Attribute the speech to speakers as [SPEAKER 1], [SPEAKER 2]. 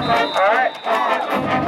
[SPEAKER 1] All right.